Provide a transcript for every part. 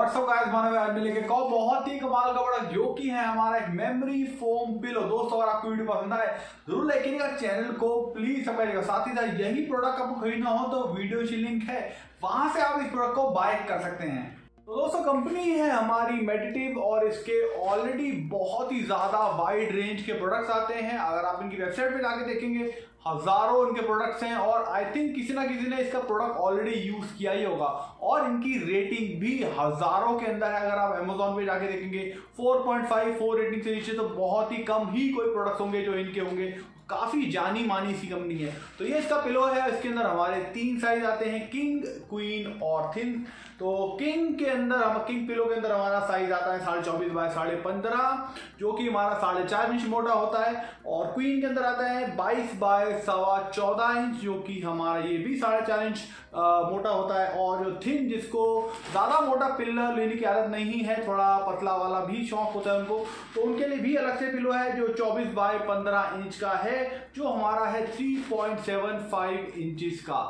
WhatsApp guys मानव आज में लेके कहो, बहुत ही कमाल का बड़ा जो कि है हमारा एक मेमोरी फोम पिलो दोस्तों, अगर आपको वीडियो पसंद आए, ज़रूर लाइक करिएगा चैनल को प्लीज़ सब्सक्राइब साथ ही साथ यही प्रोडक्ट आपको खरीदना हो तो वीडियो की लिंक है, वहाँ से आप इस प्रोडक्ट को बाय कर सकते हैं। तो दोस्तों कंपनी है हमारी मेडिटिव और इसके ऑलरेडी बहुत ही ज़्यादा वाइड रेंज के प्रोडक्ट्स आते हैं। अगर आप इनकी वेबसाइट पे जाके देखेंगे, हज़ारों इनके प्रोडक्ट्स हैं और आई थिंक किसी ना किसी ने इसका प्रोडक्ट ऑलरेडी यूज़ किया ही होगा। और इनकी रेटिंग भी हज़ारों के अंदर है। अगर आप अमेजोन पे जाके देखेंगे 4.5 4 रेटिंग से नीचे तो बहुत ही कम ही कोई प्रोडक्ट्स होंगे जो इनके होंगे। काफ़ी जानी मानी सी कंपनी है। तो ये इसका पिलो है, इसके अंदर हमारे तीन साइज़ आते हैं किंग क्वीन और थिन तो किंग के अंदर हम किंग पिलो के अंदर हमारा साइज़ आता है साढ़े चौबीस बाय साढ़े पंद्रह, जो कि हमारा साढ़े चार इंच मोटा होता है। और क्वीन के अंदर आता है बाईस बाय सवा चौदह इंच, जो कि हमारा ये भी साढ़े चार इंच मोटा होता है। और जो थिन जिसको ज़्यादा मोटा पिल्लो लेने की आदत नहीं है, थोड़ा पतला वाला भी शौक होता है उनको। तो उनके लिए भी अलग से पिलो है, जो 24 बाय 15 इंच का है। जो हमारा है 3.75 इंचेस का।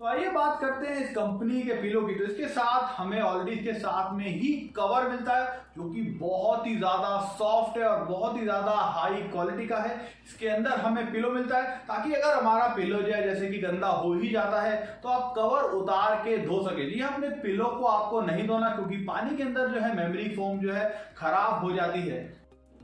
तो आइए बात करते हैं इस कंपनी के पिलो की। तो इसके साथ हमें ऑलरेडी इसके साथ में ही कवर मिलता है, जो कि बहुत ही ज़्यादा सॉफ्ट है और बहुत ही ज़्यादा हाई क्वालिटी का है। इसके अंदर हमें पिलो मिलता है, ताकि अगर हमारा पिलो जो है, जैसे कि गंदा हो ही जाता है तो आप कवर उतार के धो सके। जी अपने पिलो को आपको नहीं धोना, क्योंकि पानी के अंदर जो है मेमोरी फोम जो है, खराब हो जाती है।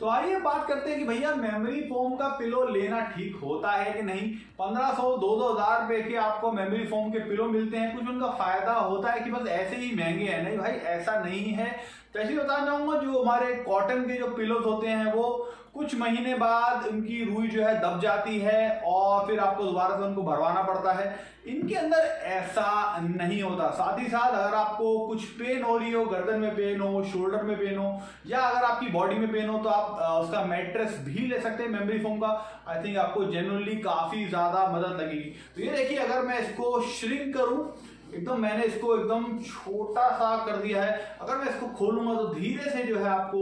तो आइए बात करते हैं कि भैया मेमोरी फोम का पिलो लेना ठीक होता है कि नहीं? 1500 दो दो हज़ार रुपए के आपको मेमोरी फोम के पिलो मिलते हैं। कुछ उनका फ़ायदा होता है कि बस ऐसे ही महँगे हैं। नहीं भाई, ऐसा नहीं है। तो ऐसे बताना चाहूँगा, जो हमारे कॉटन के जो पिलोज होते हैं, वो कुछ महीने बाद उनकी रुई जो है दब जाती है और फिर आपको दोबारा से उनको भरवाना पड़ता है। इनके अंदर ऐसा नहीं होता। साथ ही साथ अगर आपको कुछ पेन हो रही हो, गर्दन में पेन हो शोल्डर में पेन हो, या अगर आपकी बॉडी में पेन हो तो आप उसका मेट्रेस भी ले सकते हैं मेमोरी फोम का। आई थिंक आपको जेनुअनली काफ़ी ज़्यादा मदद लगेगी। तो ये देखिए, अगर मैं इसको श्रिंक करूँ एकदम मैंने इसको एकदम छोटा सा कर दिया है। अगर मैं इसको खोलूँगा तो धीरे से जो है आपको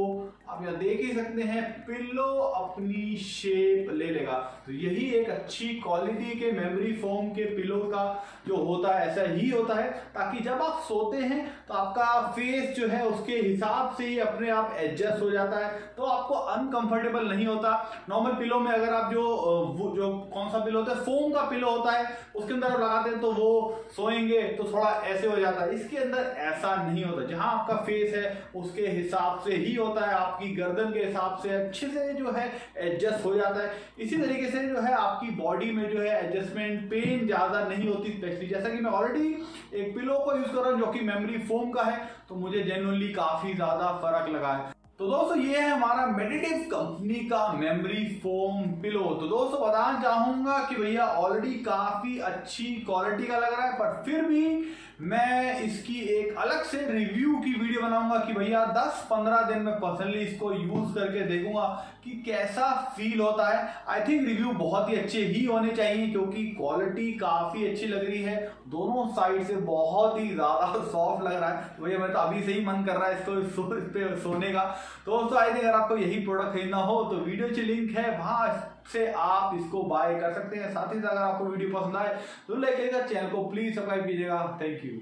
आप यहाँ देख ही सकते हैं पिल्लो अपनी शेप ले लेगा। तो यही एक अच्छी क्वालिटी के मेमोरी फोम के पिलो का जो होता है, ऐसा ही होता है। ताकि जब आप सोते हैं तो आपका फेस जो है, उसके हिसाब से ही अपने आप एडजस्ट हो जाता है। तो आपको अनकंफर्टेबल नहीं होता। नॉर्मल पिलो में अगर आप जो जो कौन सा पिलो होता है फोम का पिलो होता है, उसके अंदर आप लगाते हैं तो वो सोएँगे तो थोड़ा ऐसे हो जाता है। इसके अंदर ऐसा नहीं होता। जहाँ आपका फेस है, उसके हिसाब से ही होता है आप आपकी गर्दन के हिसाब से अच्छे से जो है एडजस्ट हो जाता है। इसी तरीके से जो है आपकी बॉडी में जो है एडजस्टमेंट पेन ज़्यादा नहीं होती स्पेशली जैसा कि मैं ऑलरेडी एक पिलो को यूज़ कर रहा हूँ जो कि मेमोरी फोम का है तो मुझे जेनुअनली काफ़ी ज़्यादा फ़र्क लगा है। तो दोस्तों, ये है हमारा मेडिटिव कंपनी का मेमोरी फोम पिलो तो दोस्तों, बताना चाहूँगा कि भैया ऑलरेडी काफ़ी अच्छी क्वालिटी का लग रहा है, पर फिर भी मैं इसकी एक अलग से रिव्यू की वीडियो बनाऊँगा कि भैया 10-15 दिन में पर्सनली इसको यूज़ करके देखूँगा कि कैसा फील होता है। आई थिंक रिव्यू बहुत ही अच्छे ही होने चाहिए, क्योंकि क्वालिटी काफ़ी अच्छी लग रही है। दोनों साइड से बहुत ही ज़्यादा सॉफ्ट लग रहा है। तो भैया मैं तो अभी से ही मन कर रहा है इसको सोने का। तो दोस्तों, आई थिंक अगर आपको यही प्रोडक्ट खरीदना हो तो वीडियो की लिंक है, वहाँ से आप इसको बाय कर सकते हैं। साथ ही साथ अगर आपको वीडियो पसंद आए तो लाइक करिएगा चैनल को प्लीज़ सब्सक्राइब कीजिएगा। Thank you